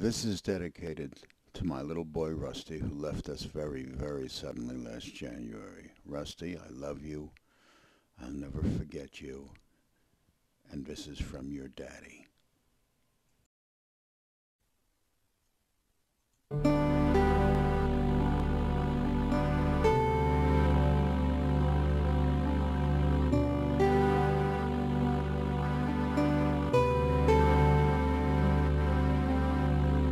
This is dedicated to my little boy Rusty, who left us very, very suddenly last January. Rusty, I love you. I'll never forget you. And this is from your daddy.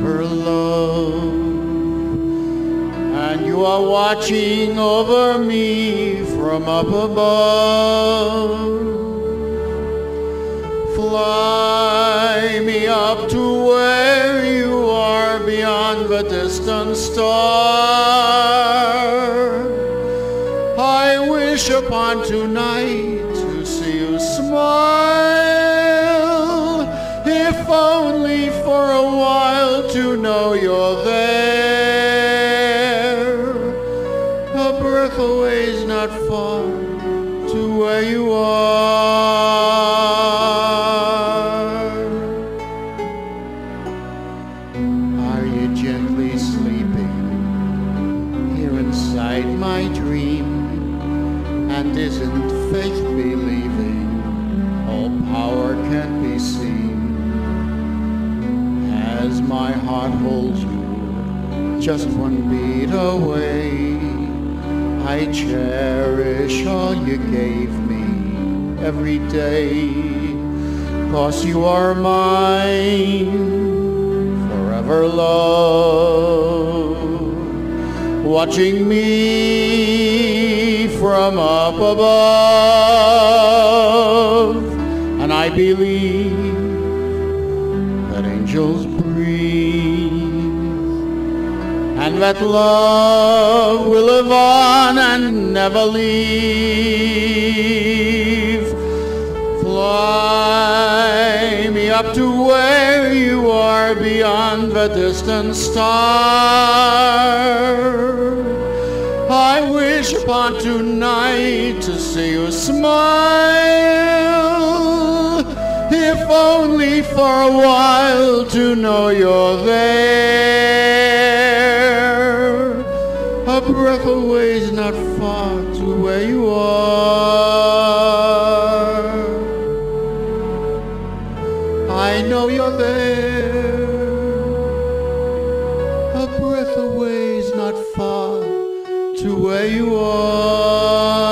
Forever love and you are watching over me from up above. Fly me up to where you are beyond the distant star. I wish upon tonight to see you smile only for a while to know you're there. A breath away is not far to where you are. Are you gently sleeping here inside my dream? And isn't faith believing all power can be seen? My heart holds you just one beat away, I cherish all you gave me every day. Cause you are mine forever love watching me from up above and I believe that angels and that love will live on and never leave. Fly me up to where you are beyond the distant star. I wish upon tonight to see you smile, if only for a while to know you're there. A breath away is not far to where you are. I know you're there. A breath away is not far to where you are.